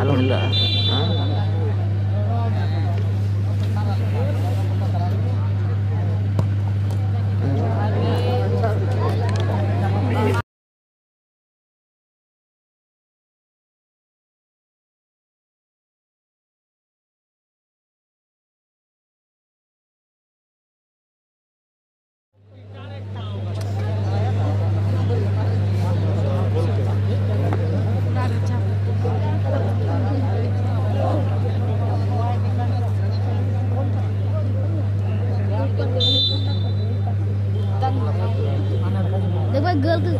அலமதுல்லா 站在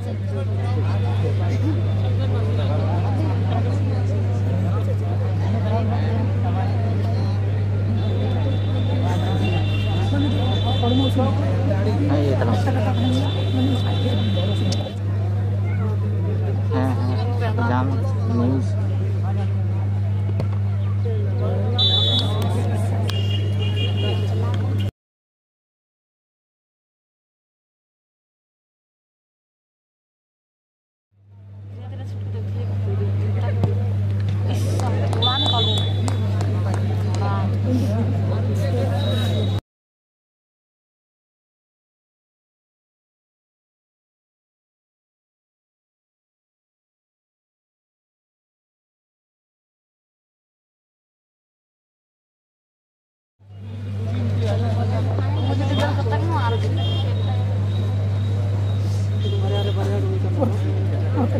这里。ये इतना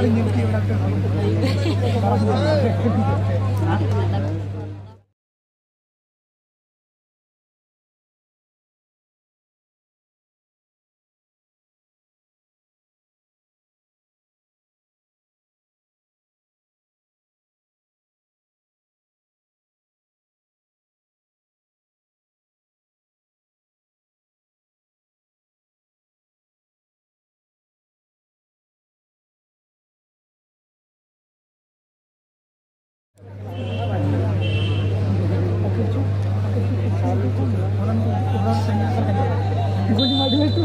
から人気をやってるの。Guli madu itu.